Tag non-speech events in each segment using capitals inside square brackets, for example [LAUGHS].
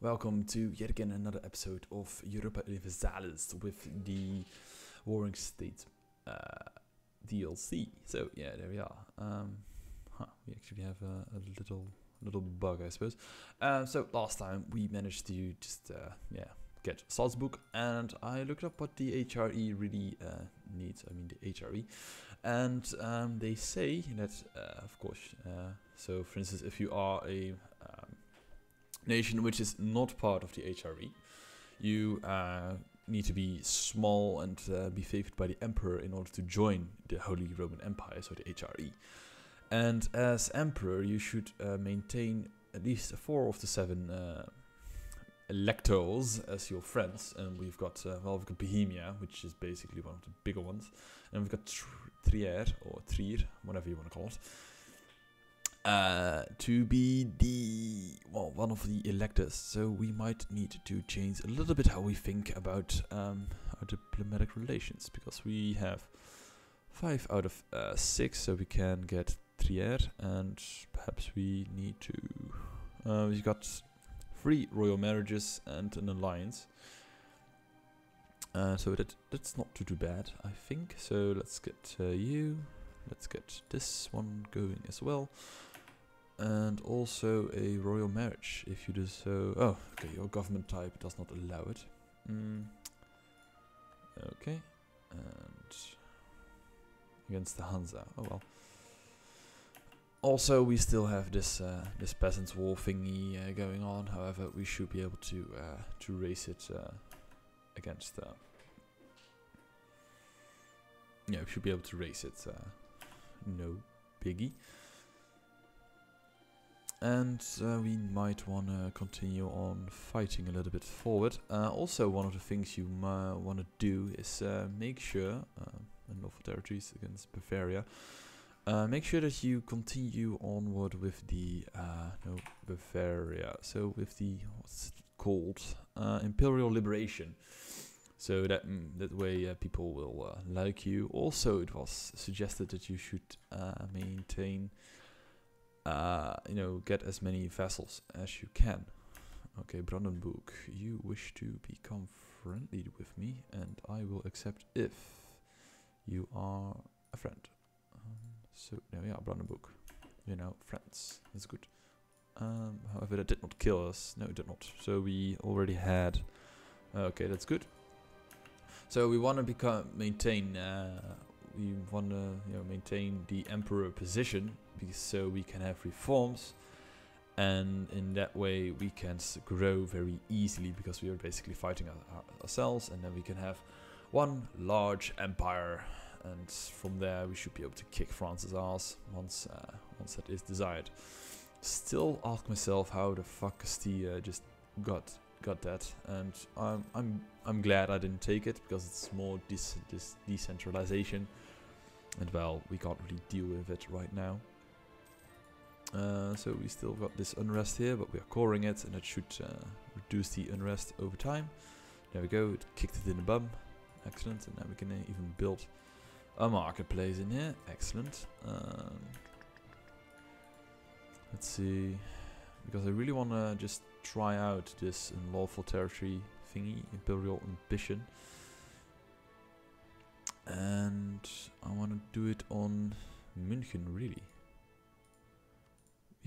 Welcome to yet again another episode of Europa Universalis with the Warring State uh, DLC. So yeah, there we are. Um, huh, we actually have a, a little little bug, I suppose. Uh, so last time we managed to just uh, yeah get Salzburg, and I looked up what the HRE really uh, needs. I mean the HRE, and um, they say that uh, of course. Uh, so for instance, if you are a nation which is not part of the HRE, you uh, need to be small and uh, be favored by the emperor in order to join the Holy Roman Empire, so the HRE. And as emperor, you should uh, maintain at least four of the seven uh, electors as your friends. And we've got, uh, well, we've got Bohemia, which is basically one of the bigger ones. And we've got Trier, or Trier, whatever you want to call it. Uh, to be the well one of the electors, so we might need to change a little bit how we think about um, our diplomatic relations because we have five out of uh, six, so we can get Trier, and perhaps we need to. Uh, we got three royal marriages and an alliance, uh, so that that's not too too bad, I think. So let's get uh, you. Let's get this one going as well and also a royal marriage if you do so. Oh, okay, your government type does not allow it. Mm. Okay, and against the Hansa. Oh well. Also, we still have this uh, this peasants' war thingy uh, going on. However, we should be able to uh, to raise it uh, against. Uh, yeah, we should be able to raise it. Uh, no biggie and uh, we might want to continue on fighting a little bit forward. Uh, also, one of the things you want to do is uh, make sure, uh, in lawful territories against Bavaria, uh, make sure that you continue onward with the, uh, no, Bavaria, so with the, what's it called, Imperial Liberation. So that mm, that way people will like you. Also, it was suggested that you should maintain uh, you know, get as many vessels as you can. Okay, Brandenburg, you wish to become friendly with me, and I will accept if you are a friend. Um, so there we are, Brandenburg. You know, friends. That's good. Um, however, that did not kill us. No, it did not. So we already had. okay, that's good. So we want to become maintain. Uh, we want to you know maintain the emperor position so we can have reforms and in that way we can grow very easily because we are basically fighting our, ourselves and then we can have one large empire and from there we should be able to kick France's ass once uh, once that is desired. Still ask myself how the fuck Castilla just got got that and I'm I'm I'm glad I didn't take it because it's more this this decentralization and well we can't really deal with it right now. Uh, so we still got this unrest here, but we are coring it, and it should uh, reduce the unrest over time. There we go, it kicked it in the bum. Excellent, and now we can uh, even build a marketplace in here. Excellent. Um, let's see, because I really want to just try out this unlawful territory thingy, Imperial Ambition. And I want to do it on München, really.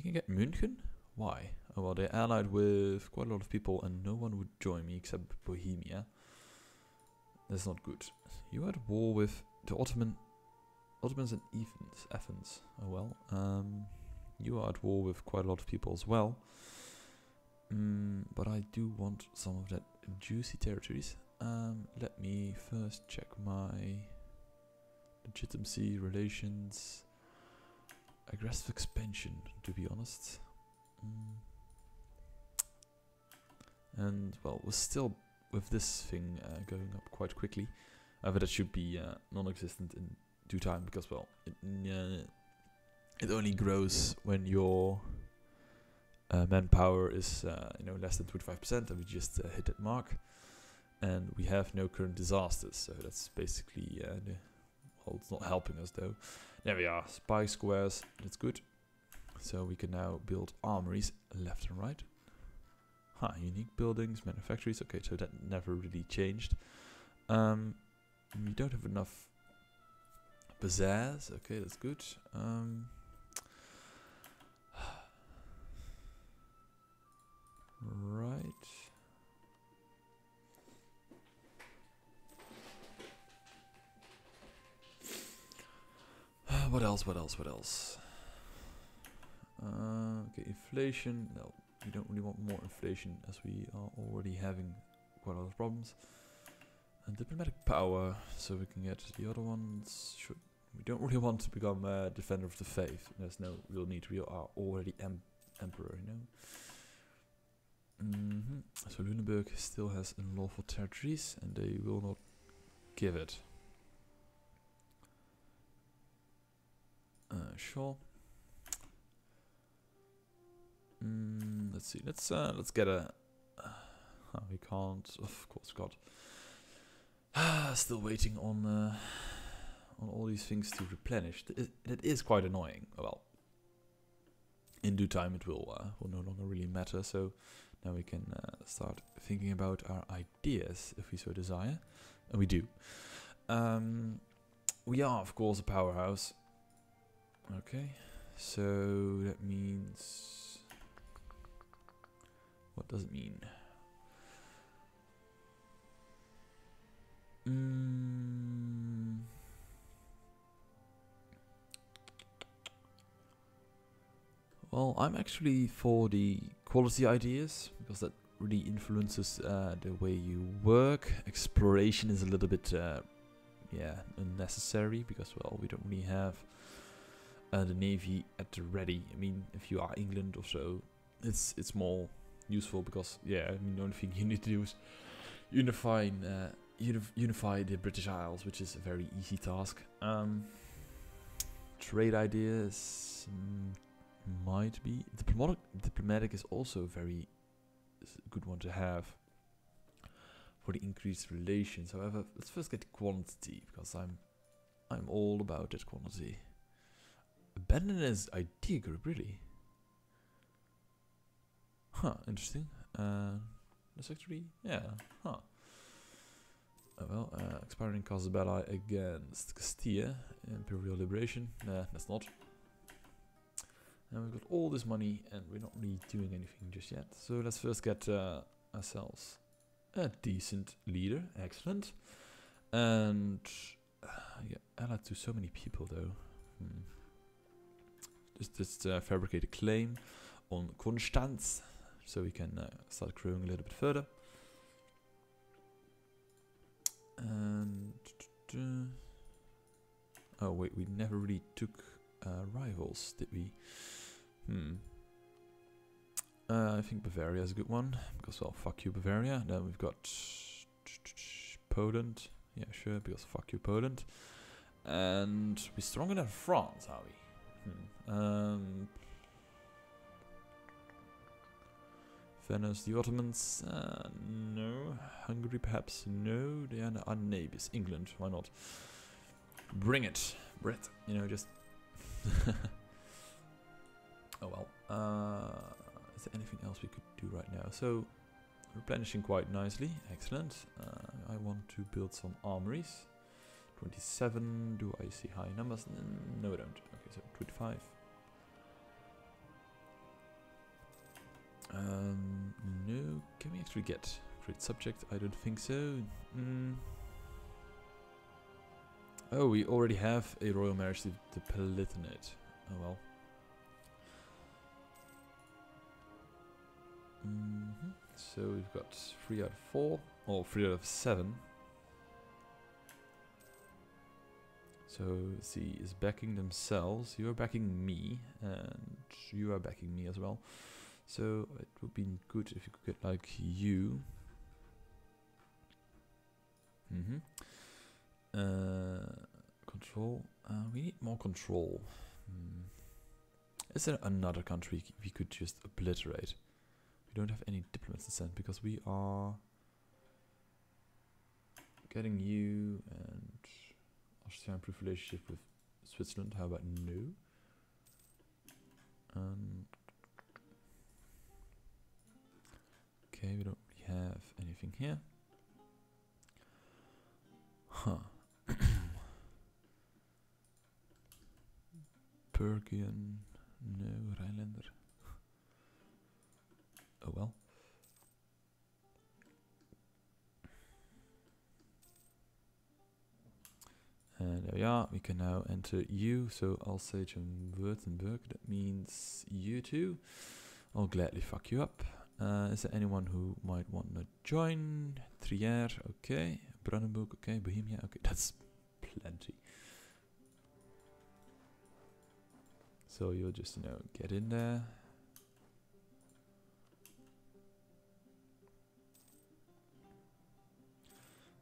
You can get München? Why? Oh well, they're allied with quite a lot of people and no one would join me except Bohemia. That's not good. You had war with the Ottoman Ottomans and Athens. Athens. Oh well. Um, you are at war with quite a lot of people as well. Mm, but I do want some of that juicy territories. Um, let me first check my legitimacy relations aggressive expansion, to be honest. Mm. And, well, we're still with this thing uh, going up quite quickly. However, that should be uh, non-existent in due time, because, well, it, uh, it only grows when your uh, manpower is, uh, you know, less than 25%, and we just uh, hit that mark. And we have no current disasters, so that's basically the well, it's not helping us though. There we are, spy squares, that's good. So we can now build armories left and right. Huh, unique buildings, manufactories. Okay, so that never really changed. Um, we don't have enough pizzazz. Okay, that's good. Um, [SIGHS] right. What else? What else? What else? Uh, okay, inflation. No, we don't really want more inflation as we are already having quite a lot of problems. And diplomatic power, so we can get the other ones. Should we don't really want to become a defender of the faith. There's no real need. We are already em emperor, you know. Mm -hmm. So Lunenburg still has unlawful territories, and they will not give it. Uh, sure. Mm, let's see. Let's uh, let's get a. Uh, we can't. Of course, God. [SIGHS] Still waiting on uh, on all these things to replenish. It is quite annoying. Well, in due time it will uh, will no longer really matter. So now we can uh, start thinking about our ideas if we so desire, and we do. Um, we are of course a powerhouse. Okay, so that means what does it mean? Mm. Well, I'm actually for the quality ideas because that really influences uh, the way you work. Exploration is a little bit, uh, yeah, unnecessary because well, we don't really have uh, the navy at the ready. I mean, if you are England or so, it's it's more useful because yeah, I mean, the only thing [LAUGHS] you need to do is unifying uh, unif unify the British Isles, which is a very easy task. Um, trade ideas mm, might be diplomatic. Diplomatic is also a very good one to have for the increased relations. However, let's first get quantity because I'm I'm all about that quantity. Abandon his idea group, really. Huh, interesting. Uh, the secretary, yeah, huh. Oh, well, uh, expiring casus belli against Castilla, Imperial Liberation. Nah, that's not. And we've got all this money and we're not really doing anything just yet. So let's first get uh, ourselves a decent leader. Excellent. And uh, yeah, allied to so many people though. Hmm. Just, uh, fabricate a claim on Konstanz so we can uh, start growing a little bit further. And oh wait, we never really took uh, rivals, did we? Hmm. Uh, I think Bavaria is a good one because well, fuck you Bavaria. Then we've got Poland. Yeah, sure, because fuck you Poland. And we're stronger than France, are we? Hmm. Um, Venice, the Ottomans, uh, no. Hungary, perhaps, no. They are our neighbors. England, why not? Bring it, Brit. You know, just. [LAUGHS] oh well. Uh, is there anything else we could do right now? So, replenishing quite nicely. Excellent. Uh, I want to build some armories. 27. Do I see high numbers? No, I don't. Okay, so 25. Um, no, can we actually get great subject? I don't think so. Mm. Oh, we already have a royal marriage to the Palatinate. Oh well. Mm -hmm. So we've got 3 out of 4, or 3 out of 7. So, see, is backing themselves. You are backing me, and you are backing me as well. So it would be good if you could get like you. Mm -hmm. Uh, control. Uh, we need more control. Hmm. Is there another country we could just obliterate? We don't have any diplomats to send because we are getting you and Austria improve relationship with Switzerland. How about no? Um, Okay, we don't really have anything here. Huh. [COUGHS] Bergian, no, Rhinelander. There we can now enter you, so Alsace and Württemberg, that means you too. I'll gladly fuck you up. Uh, is there anyone who might want to join? Trier, okay. Brandenburg, okay. Bohemia, okay. [LAUGHS] That's plenty. So you'll just, you know, get in there.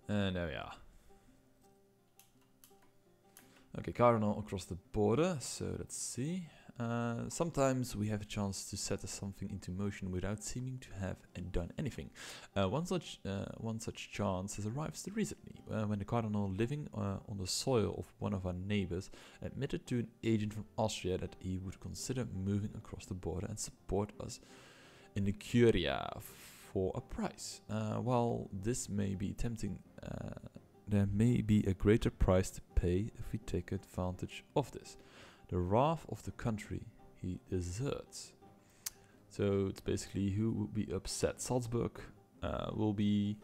And there we are. Okay, cardinal across the border, so let's see. Uh, sometimes we have a chance to set something into motion without seeming to have done anything. Uh, one such uh, one such chance has arrived recently, uh, when the cardinal living uh, on the soil of one of our neighbors admitted to an agent from Austria that he would consider moving across the border and support us in the Curia for a price. Uh, while this may be tempting, there may be a greater price to pay if we take advantage of this the wrath of the country he deserts. So it's basically who will be upset. Salzburg uh, will be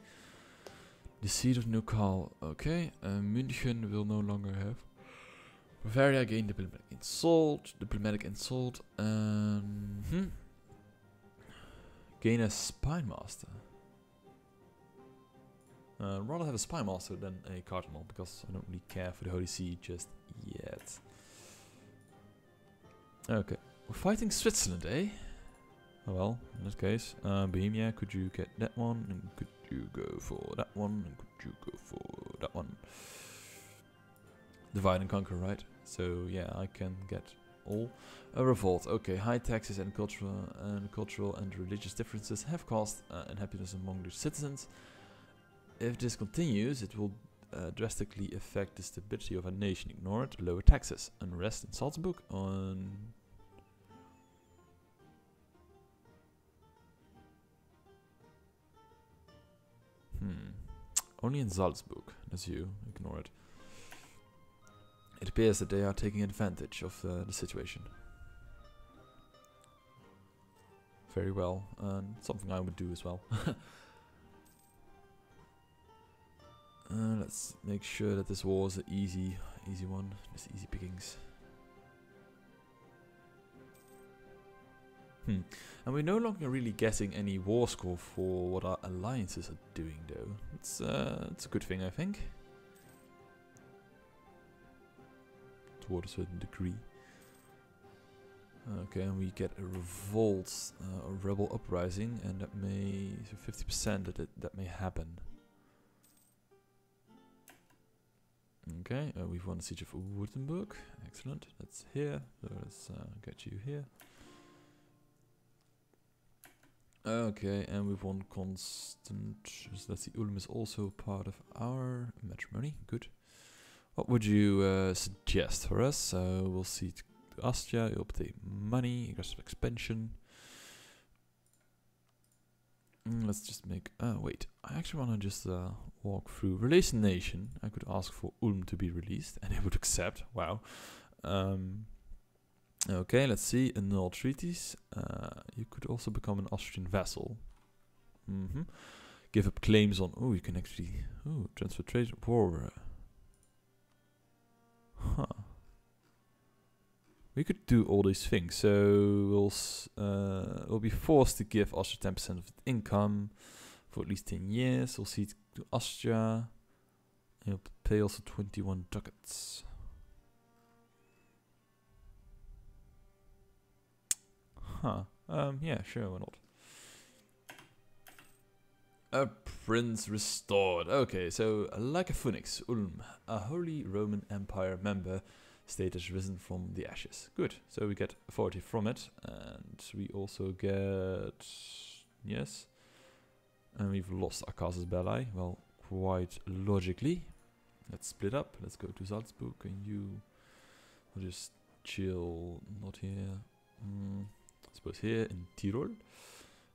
the seat of Nukal. Okay, uh, München will no longer have. Bavaria gain diplomatic insult. Diplomatic insult. Um, hmm. Gain a spy master. Uh, rather have a spy master than a cardinal because I don't really care for the Holy See just yet. Okay. We're fighting Switzerland, eh? Oh well, in this case, uh, Bohemia, could you get that one? And could you go for that one? And could you go for that one? Divide and conquer, right? So yeah, I can get all. A revolt. Okay, high taxes and cultural and cultural and religious differences have caused uh, unhappiness among the citizens. If this continues, it will uh, drastically affect the stability of a nation. Ignore it. Lower taxes. Unrest in Salzburg on. Hmm. Only in Salzburg. That's you. Ignore it. It appears that they are taking advantage of uh, the situation. Very well. And something I would do as well. [LAUGHS] Uh, let's make sure that this war is an easy, easy one. Just easy pickings. Hmm. And we're no longer really getting any war score for what our alliances are doing, though. It's uh, it's a good thing, I think. Toward a certain degree. Okay, and we get a revolt, uh, a rebel uprising, and that may so 50% that it, that may happen. Okay, uh, we've won the siege of Württemberg. Excellent. That's here. So let's uh, get you here. Okay, and we've won Konstanz. So let's see. Ulm is also part of our matrimony. Good. What would you uh, suggest for us? So we'll see Austria. You'll pay money, aggressive expansion. Mm, let's just make. Uh, wait. I actually want to just uh, walk through. Release nation. I could ask for Ulm to be released, [LAUGHS] and it would accept. Wow. Um, okay, let's see. Annul treaties. Uh, you could also become an Austrian vassal. Mm -hmm. Give up claims on. Oh, you can actually. Oh, transfer trade. War. Huh we could do all these things. So we'll uh, we'll be forced to give Austria ten percent of its income for at least ten years. We'll see to Austria. Will pay also twenty one ducats. Huh. Um. Yeah. Sure. Why not? A prince restored. Okay. So like a phoenix, Ulm, a Holy Roman Empire member state has risen from the ashes. Good. So we get authority from it, and we also get yes, and we've lost our casus belli. Well, quite logically. Let's split up. Let's go to Salzburg, and you will just chill. Not here. Mm, I suppose here in Tyrol.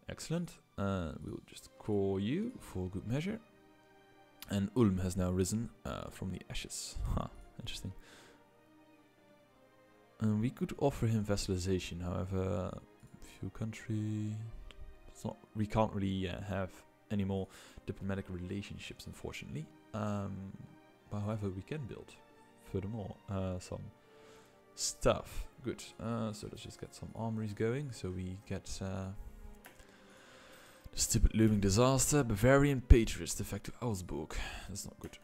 Excellent. Uh, we'll just call you for good measure. And Ulm has now risen uh, from the ashes. Huh, interesting. And we could offer him vassalization, however, few country. Not. We can't really uh, have any more diplomatic relationships, unfortunately. Um, but however, we can build furthermore uh, some stuff. Good. Uh, so let's just get some armories going. So we get uh, the stupid looming disaster. Bavarian Patriots defect to Augsburg. That's not good.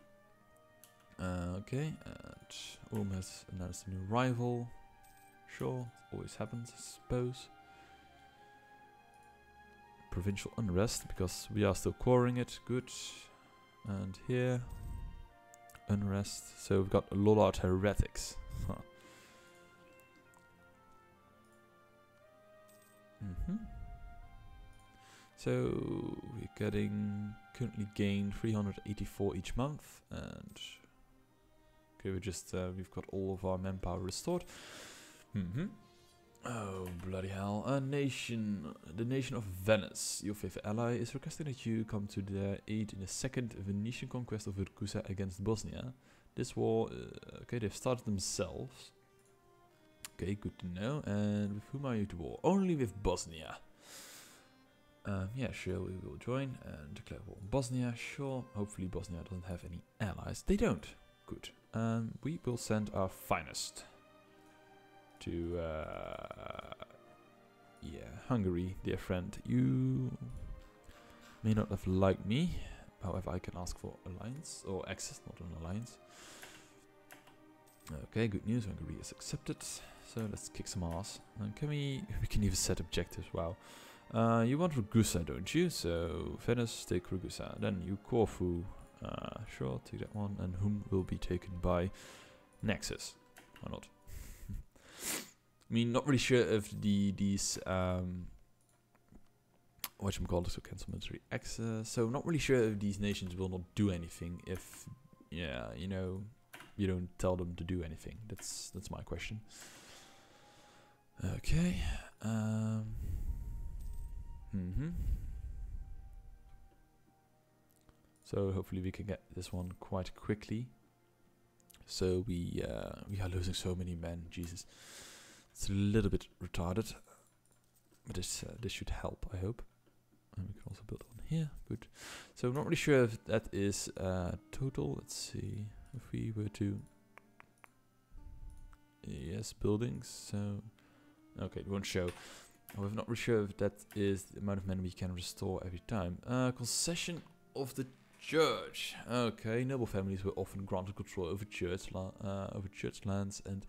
Uh, okay. And Ulm has announced a new rival. Sure. Always happens, I suppose. Provincial unrest because we are still coring it. Good. And here unrest. So we've got a lot of heretics. Mm -hmm. So we're getting currently gain 384 each month, and okay, we just uh, we've got all of our manpower restored. Mm -hmm. Oh bloody hell! A nation, the nation of Venice, your favorite ally, is requesting that you come to their aid in the second Venetian conquest of Ragusa against Bosnia. This war, uh, okay, they've started themselves. Okay, good to know. And with whom are you to war? Only with Bosnia. Um, yeah, sure, we will join and declare war on Bosnia. Sure, hopefully Bosnia doesn't have any allies. They don't. Good. Um, we will send our finest to, uh, yeah, Hungary, dear friend. You may not have liked me. However, I can ask for alliance, or access, not an alliance. Okay, good news, Hungary is accepted. So let's kick some ass. And can we, [LAUGHS] we can even set objectives, wow. Uh, you want Ragusa, don't you? So, Venice, take Ragusa. Then you Corfu, uh, sure, take that one. And whom will be taken by Nexus? Or not? I mean, not really sure if the these um, what you call it, so cancel military access. So not really sure if these nations will not do anything if yeah, you know, you don't tell them to do anything. That's that's my question. Okay. Um. Mhm. so hopefully we can get this one quite quickly. So we uh, we are losing so many men. Jesus, it's a little bit retarded, but this uh, this should help. I hope. And we can also build on here. Good. So I'm not really sure if that is uh, total. Let's see if we were to yes buildings. So okay, it won't show. I'm not really sure if that is the amount of men we can restore every time. Uh, concession of the church. Okay, noble families were often granted control over church, uh, over church lands, and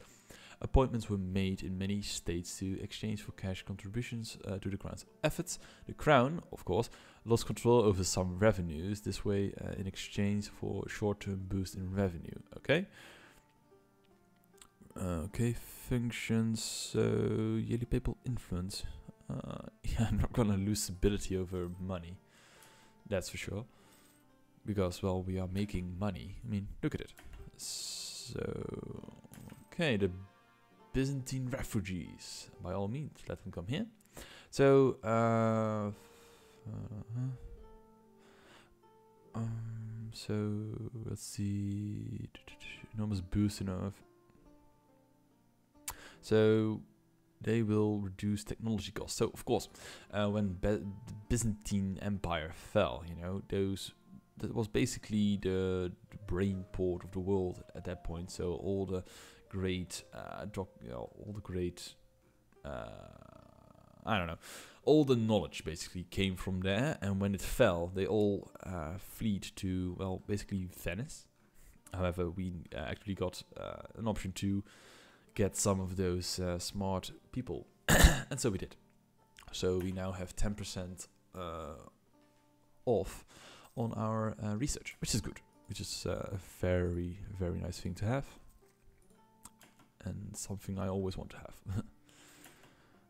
appointments were made in many states to exchange for cash contributions uh, to the crown's efforts. The crown, of course, lost control over some revenues. This way, uh, in exchange for a short-term boost in revenue. Okay. Okay, functions. So yearly papal influence. Uh, [LAUGHS] yeah, I'm not gonna lose stability over money. That's for sure because, well, we are making money. I mean, look at it. So, okay, the Byzantine refugees. By all means, let them come here. So, uh, uh um, so let's see, enormous boost enough So they will reduce technology costs. So of course, uh, when Be the Byzantine Empire fell, you know, those that was basically the, the, brain port of the world at that point. So all the great, uh, doc, you know, all the great, uh, I don't know, all the knowledge basically came from there. And when it fell, they all uh, fled to well, basically Venice. However, we uh, actually got uh, an option to get some of those uh, smart people, [COUGHS] and so we did. So we now have 10% off on our uh, research, which is good, which is uh, a very, very nice thing to have. And something I always want to have.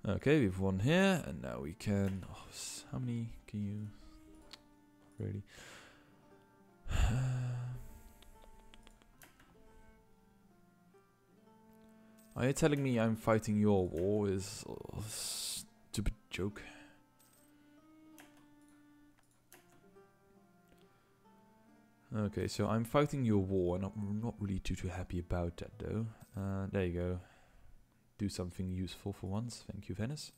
[LAUGHS] okay, we've won here, and now we can... Oh, how many can you... Really? [SIGHS] Are you telling me I'm fighting your war is a stupid joke? Okay, so I'm fighting your war, and I'm not really too too happy about that though. Uh, there you go. Do something useful for once. Thank you, Venice.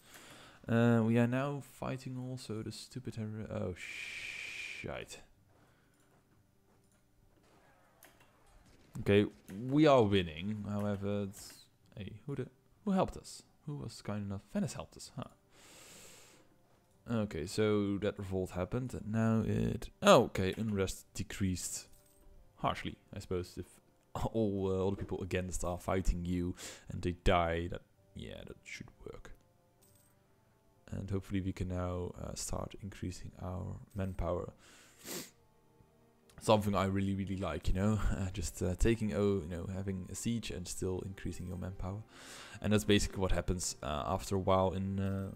Uh, we are now fighting also the stupid. Oh shite. Okay, we are winning. However, it's hey, who who helped us? Who was kind enough? Venice helped us, huh? Okay, so that revolt happened, and now it... Oh, okay, unrest decreased harshly, I suppose. If [LAUGHS] all, uh, all the people against are fighting you and they die, that yeah, that should work. And hopefully we can now uh, start increasing our manpower. Something I really, really like, you know, [LAUGHS] uh, just uh, taking, oh, you know, having a siege and still increasing your manpower. And that's basically what happens uh, after a while in uh,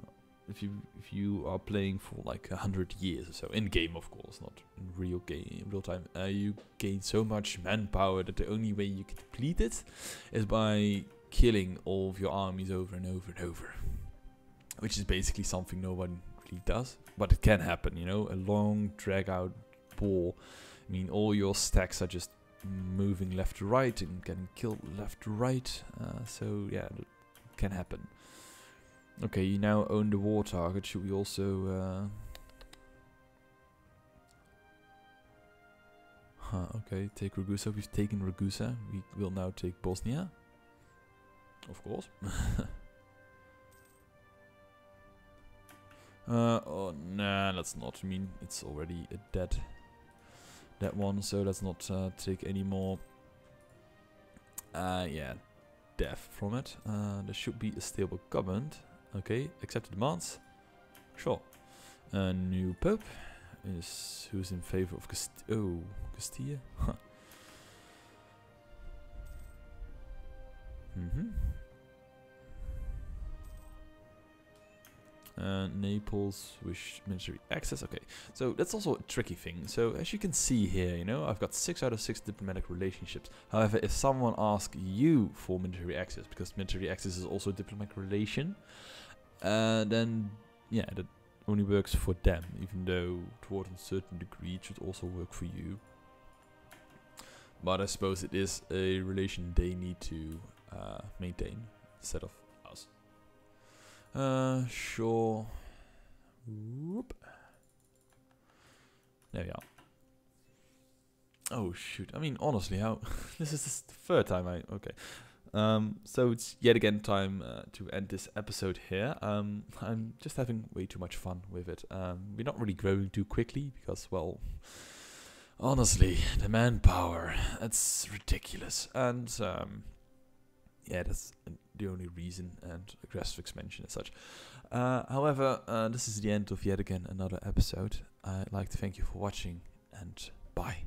if you if you are playing for like a hundred years or so in game of course not in real game real time uh, you gain so much manpower that the only way you can deplete it is by killing all of your armies over and over and over which is basically something no one really does but it can happen you know? A long drag out war. I mean all your stacks are just moving left to right and getting killed left to right uh, so yeah it can happen Okay, you now own the war target. Should we also... Uh... Huh, okay, take Ragusa. We've taken Ragusa. We will now take Bosnia. Of course. [LAUGHS] uh, oh, nah, let's not. I mean, it's already a dead... That one, so let's not uh, take any more... Uh, yeah, death from it. Uh, there should be a stable government. Okay, accept the demands. Sure. A new pope is who's in favor of Cast oh Castilla. Mm -hmm. Uh, Naples wish military access. Okay, so that's also a tricky thing. So as you can see here, you know, I've got six out of six diplomatic relationships. However, if someone asks you for military access, because military access is also a diplomatic relation, uh, then yeah, that only works for them, even though towards a certain degree it should also work for you. But I suppose it is a relation they need to uh, maintain instead of us. Uh, sure. Whoop. There we are. Oh shoot! I mean, honestly, how [LAUGHS] this is the third time I okay. Um, so it's yet again time uh, to end this episode here. Um, [LAUGHS] I'm just having way too much fun with it. Um, we're not really growing too quickly because, well, honestly, the manpower, that's ridiculous. And, um, yeah, that's the only reason, and aggressive expansion as such. Uh, however, uh, this is the end of yet again another episode. I'd like to thank you for watching, and bye.